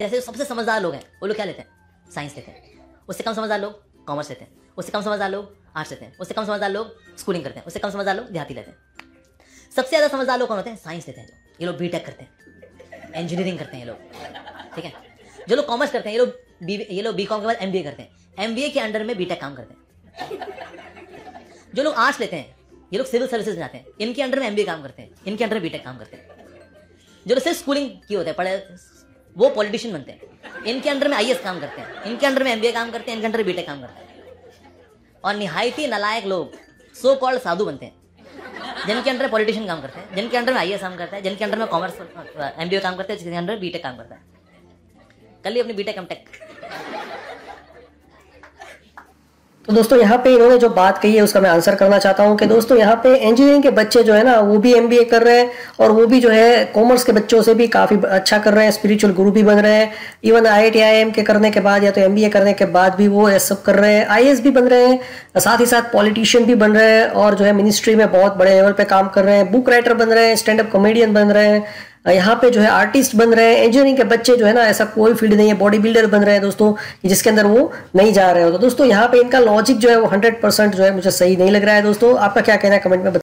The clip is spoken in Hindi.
जैसे सबसे समझदार लोग हैं, वो लोग क्या लेते हैं? साइंस लेते हैं। उससे कम समझदार लोग कॉमर्स लेते हैं। उससे कम समझदार लोग आर्ट्स लेते हैं। उससे कम समझदार लोग स्कूलिंग करते हैं। उससे कम समझदार लोग देहाती लेते हैं। सबसे ज़्यादा समझदार लोग कौन होते हैं? साइंस लेते हैं जो। ये लोग बी करते हैं। इंजीनियरिंग करते हैं ये लोग। ठीक है? जो लोग कॉमर्स करते हैं, ये लोग बी ये लोग बी के बाद एमबीए करते हैं। एमबीए के अंडर में बी काम करते हैं। जो लोग आर्ट्स लेते हैं, ये लोग सिविल सर्विसेज़ में जाते हैं। इनके अंडर में एमबीए काम करते हैं। इनके अंडर में बी काम करते हैं। जो लोग सिर्फ़ स्कूलिंग की होते हैं, पढ़े वो पॉलिटिशियन बनते हैं। इनके अंडर में आई काम करते हैं। इनके अंडर में एमबीए काम करते हैं, इनके अंडर बी काम करते हैं। और निहायती नलायक लोग सो कॉल्ड साधु बनते हैं। जिनके अंडर पॉलिटिशियन काम करते हैं, जिनके अंडर में आई काम करता है, जिनके अंडर में कॉमर्स एमबीए काम करते हैं, जिनके अंडर बीटेक काम करता है। कल ही अपनी बीटेक एम टेक तो दोस्तों यहाँ पे इन्होंने जो बात कही है उसका मैं आंसर करना चाहता हूँ कि दोस्तों यहाँ पे इंजीनियरिंग के बच्चे जो है ना वो भी एमबीए कर रहे हैं और वो भी जो है कॉमर्स के बच्चों से भी काफ़ी अच्छा कर रहे हैं स्पिरिचुअल गुरु भी बन रहे हैं। इवन आई आई के करने के बाद या तो एमबीए करने के बाद भी वो ये सब कर रहे हैं। आईएएस भी बन रहे हैं साथ ही साथ पॉलिटिशियन भी बन रहे हैं और जो है मिनिस्ट्री में बहुत बड़े लेवल पे काम कर रहे हैं। बुक राइटर बन रहे हैं स्टैंड अप कॉमेडियन बन रहे हैं। यहाँ पे जो है आर्टिस्ट बन रहे हैं इंजीनियरिंग के बच्चे जो है ना, ऐसा कोई फ़ील्ड नहीं है बॉडी बिल्डर बन रहे हैं दोस्तों जिसके अंदर वो नहीं जा रहे हो तो दोस्तों, यहाँ पे इनका लॉजिक जो है वो हंड्रेड परसेंट जो है मुझे सही नहीं लग रहा है दोस्तों। आपका क्या कहना है कमेंट में